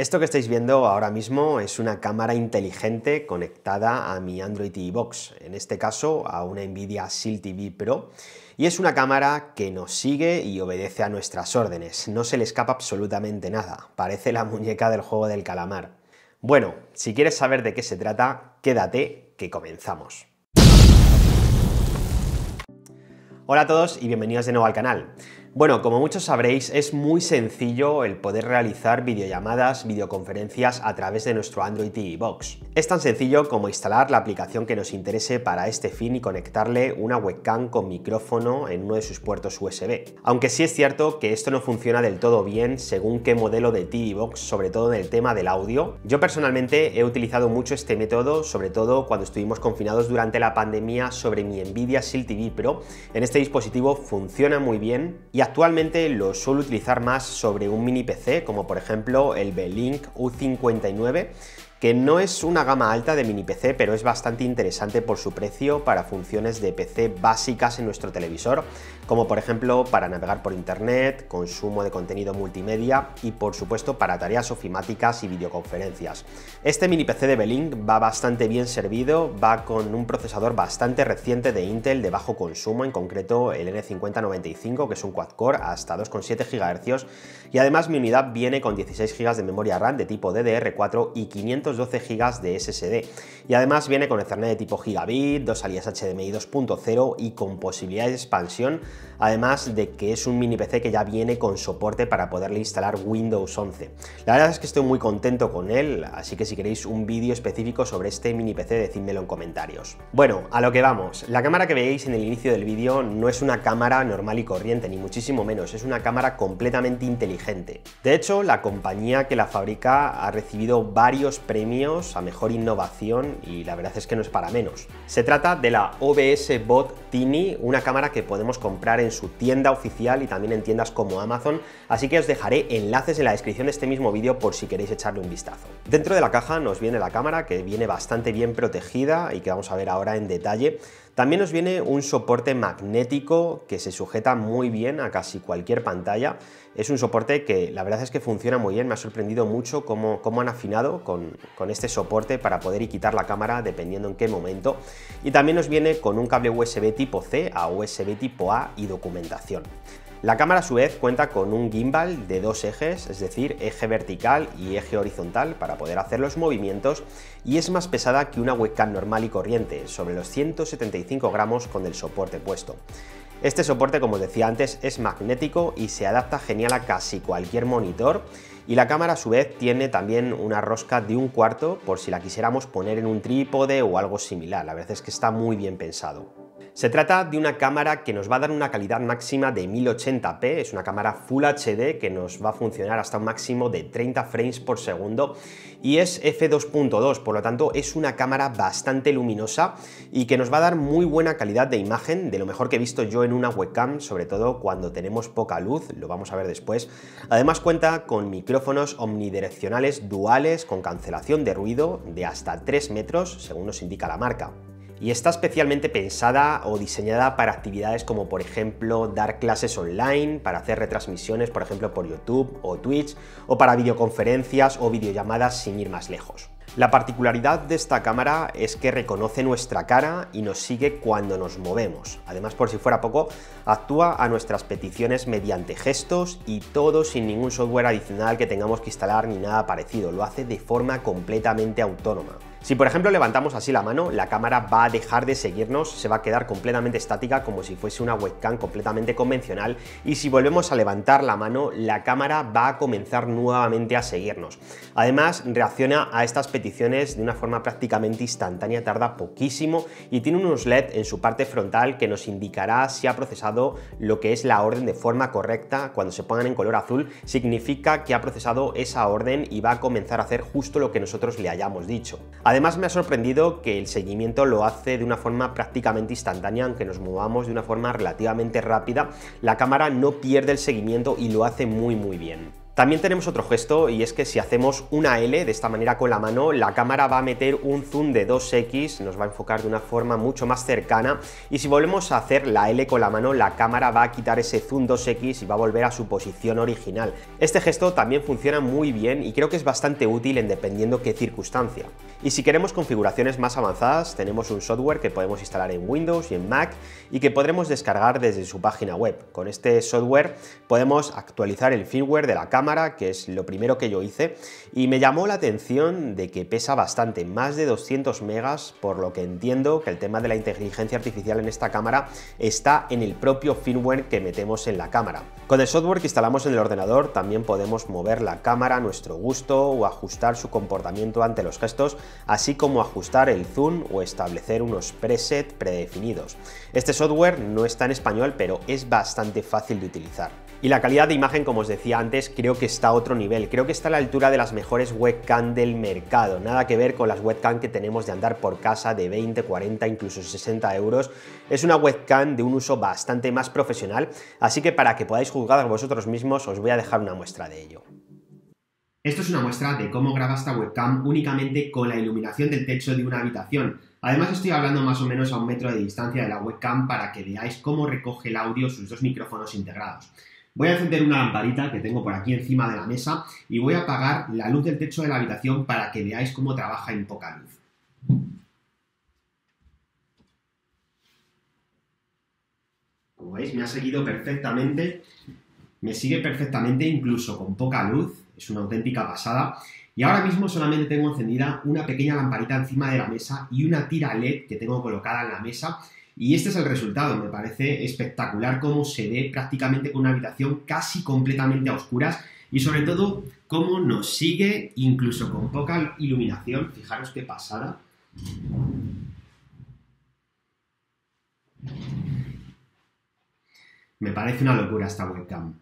Esto que estáis viendo ahora mismo es una cámara inteligente conectada a mi Android TV Box, en este caso a una Nvidia Shield TV Pro, y es una cámara que nos sigue y obedece a nuestras órdenes, no se le escapa absolutamente nada, parece la muñeca del juego del calamar. Bueno, si quieres saber de qué se trata, quédate que comenzamos. Hola a todos y bienvenidos de nuevo al canal. Bueno, como muchos sabréis, es muy sencillo el poder realizar videollamadas, videoconferencias a través de nuestro Android TV Box. Es tan sencillo como instalar la aplicación que nos interese para este fin y conectarle una webcam con micrófono en uno de sus puertos USB. Aunque sí es cierto que esto no funciona del todo bien según qué modelo de TV Box, sobre todo en el tema del audio. Yo personalmente he utilizado mucho este método, sobre todo cuando estuvimos confinados durante la pandemia sobre mi Nvidia Shield TV Pro. En este dispositivo funciona muy bien y actualmente lo suelo utilizar más sobre un mini PC, como por ejemplo el Belink U59, que no es una gama alta de mini PC, pero es bastante interesante por su precio para funciones de PC básicas en nuestro televisor, como por ejemplo para navegar por internet, consumo de contenido multimedia y por supuesto para tareas ofimáticas y videoconferencias. Este mini PC de Belink va bastante bien servido, va con un procesador bastante reciente de Intel de bajo consumo, en concreto el N5095, que es un quad-core hasta 2,7 GHz, y además mi unidad viene con 16 GB de memoria RAM de tipo DDR4 y 500 12 GB de SSD. Y además viene con Ethernet de tipo gigabit, dos salidas HDMI 2.0 y con posibilidad de expansión, además de que es un mini PC que ya viene con soporte para poderle instalar Windows 11. La verdad es que estoy muy contento con él, así que si queréis un vídeo específico sobre este mini PC, decídmelo en comentarios. Bueno, a lo que vamos. La cámara que veis en el inicio del vídeo no es una cámara normal y corriente, ni muchísimo menos, es una cámara completamente inteligente. De hecho, la compañía que la fabrica ha recibido varios premios a mejor innovación y la verdad es que no es para menos. Se trata de la OBS Bot Tini, una cámara que podemos comprar en su tienda oficial y también en tiendas como Amazon, así que os dejaré enlaces en la descripción de este mismo vídeo por si queréis echarle un vistazo. Dentro de la caja nos viene la cámara que viene bastante bien protegida y que vamos a ver ahora en detalle. También nos viene un soporte magnético que se sujeta muy bien a casi cualquier pantalla. Es un soporte que la verdad es que funciona muy bien, me ha sorprendido mucho cómo, cómo han afinado con, con, este soporte para poder quitar la cámara dependiendo en qué momento. Y también nos viene con un cable USB tipo C a USB tipo A y documentación. La cámara a su vez cuenta con un gimbal de dos ejes, es decir, eje vertical y eje horizontal para poder hacer los movimientos y es más pesada que una webcam normal y corriente, sobre los 175 gramos con el soporte puesto. Este soporte, como os decía antes, es magnético y se adapta genial a casi cualquier monitor y la cámara a su vez tiene también una rosca de un cuarto por si la quisiéramos poner en un trípode o algo similar, la verdad es que está muy bien pensado. Se trata de una cámara que nos va a dar una calidad máxima de 1080p, es una cámara Full HD que nos va a funcionar hasta un máximo de 30 frames por segundo. Y es f2.2, por lo tanto es una cámara bastante luminosa y que nos va a dar muy buena calidad de imagen, de lo mejor que he visto yo en una webcam, sobre todo cuando tenemos poca luz, lo vamos a ver después. Además cuenta con micrófonos omnidireccionales duales con cancelación de ruido de hasta 3 metros, según nos indica la marca y está especialmente pensada o diseñada para actividades como por ejemplo dar clases online, para hacer retransmisiones por ejemplo por YouTube o Twitch o para videoconferencias o videollamadas sin ir más lejos. La particularidad de esta cámara es que reconoce nuestra cara y nos sigue cuando nos movemos. Además, por si fuera poco, actúa a nuestras peticiones mediante gestos y todo sin ningún software adicional que tengamos que instalar ni nada parecido. Lo hace de forma completamente autónoma. Si por ejemplo levantamos así la mano, la cámara va a dejar de seguirnos, se va a quedar completamente estática como si fuese una webcam completamente convencional y si volvemos a levantar la mano, la cámara va a comenzar nuevamente a seguirnos. Además, reacciona a estas peticiones de una forma prácticamente instantánea, tarda poquísimo y tiene unos LED en su parte frontal que nos indicará si ha procesado lo que es la orden de forma correcta. Cuando se pongan en color azul, significa que ha procesado esa orden y va a comenzar a hacer justo lo que nosotros le hayamos dicho. Además me ha sorprendido que el seguimiento lo hace de una forma prácticamente instantánea, aunque nos movamos de una forma relativamente rápida, la cámara no pierde el seguimiento y lo hace muy muy bien. También tenemos otro gesto y es que si hacemos una L de esta manera con la mano, la cámara va a meter un zoom de 2x, nos va a enfocar de una forma mucho más cercana y si volvemos a hacer la L con la mano, la cámara va a quitar ese zoom 2x y va a volver a su posición original. Este gesto también funciona muy bien y creo que es bastante útil en dependiendo qué circunstancia. Y si queremos configuraciones más avanzadas, tenemos un software que podemos instalar en Windows y en Mac y que podremos descargar desde su página web. Con este software podemos actualizar el firmware de la cámara, que es lo primero que yo hice, y me llamó la atención de que pesa bastante, más de 200 megas, por lo que entiendo que el tema de la inteligencia artificial en esta cámara está en el propio firmware que metemos en la cámara. Con el software que instalamos en el ordenador también podemos mover la cámara a nuestro gusto o ajustar su comportamiento ante los gestos, así como ajustar el zoom o establecer unos presets predefinidos. Este software no está en español, pero es bastante fácil de utilizar. Y la calidad de imagen, como os decía antes, creo que está a otro nivel. Creo que está a la altura de las mejores webcam del mercado. Nada que ver con las webcam que tenemos de andar por casa de 20, 40, incluso 60 euros. Es una webcam de un uso bastante más profesional, así que para que podáis juzgar vosotros mismos os voy a dejar una muestra de ello. Esto es una muestra de cómo graba esta webcam únicamente con la iluminación del techo de una habitación. Además estoy hablando más o menos a un metro de distancia de la webcam para que veáis cómo recoge el audio sus dos micrófonos integrados. Voy a encender una lamparita que tengo por aquí encima de la mesa y voy a apagar la luz del techo de la habitación para que veáis cómo trabaja en poca luz. Como veis me ha seguido perfectamente, me sigue perfectamente incluso con poca luz es una auténtica pasada. Y ahora mismo solamente tengo encendida una pequeña lamparita encima de la mesa y una tira LED que tengo colocada en la mesa. Y este es el resultado, me parece espectacular cómo se ve prácticamente con una habitación casi completamente a oscuras y sobre todo cómo nos sigue incluso con poca iluminación. Fijaros qué pasada. Me parece una locura esta webcam.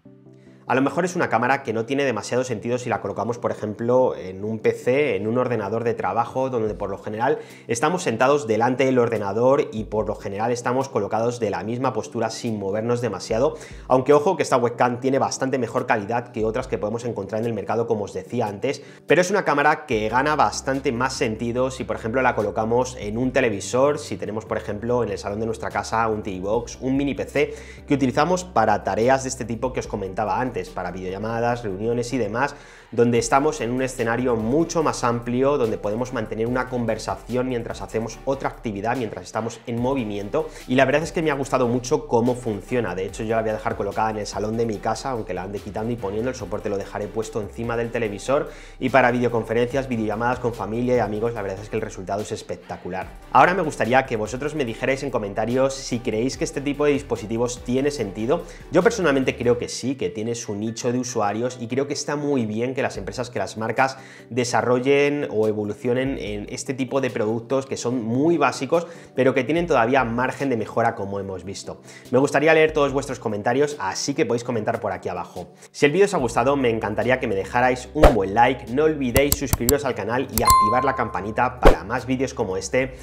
A lo mejor es una cámara que no tiene demasiado sentido si la colocamos, por ejemplo, en un PC, en un ordenador de trabajo, donde por lo general estamos sentados delante del ordenador y por lo general estamos colocados de la misma postura sin movernos demasiado, aunque ojo que esta webcam tiene bastante mejor calidad que otras que podemos encontrar en el mercado, como os decía antes, pero es una cámara que gana bastante más sentido si, por ejemplo, la colocamos en un televisor, si tenemos, por ejemplo, en el salón de nuestra casa un TV Box, un mini PC que utilizamos para tareas de este tipo que os comentaba antes para videollamadas, reuniones y demás, donde estamos en un escenario mucho más amplio, donde podemos mantener una conversación mientras hacemos otra actividad, mientras estamos en movimiento. Y la verdad es que me ha gustado mucho cómo funciona. De hecho, yo la voy a dejar colocada en el salón de mi casa, aunque la ande quitando y poniendo. El soporte lo dejaré puesto encima del televisor. Y para videoconferencias, videollamadas con familia y amigos, la verdad es que el resultado es espectacular. Ahora me gustaría que vosotros me dijerais en comentarios si creéis que este tipo de dispositivos tiene sentido. Yo personalmente creo que sí, que tiene su nicho de usuarios y creo que está muy bien que las empresas, que las marcas desarrollen o evolucionen en este tipo de productos que son muy básicos, pero que tienen todavía margen de mejora como hemos visto. Me gustaría leer todos vuestros comentarios, así que podéis comentar por aquí abajo. Si el vídeo os ha gustado, me encantaría que me dejarais un buen like, no olvidéis suscribiros al canal y activar la campanita para más vídeos como este.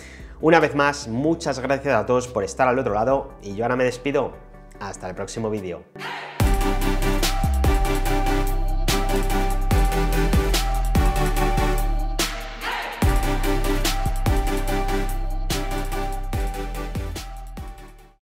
Una vez más, muchas gracias a todos por estar al otro lado y yo ahora me despido. Hasta el próximo vídeo.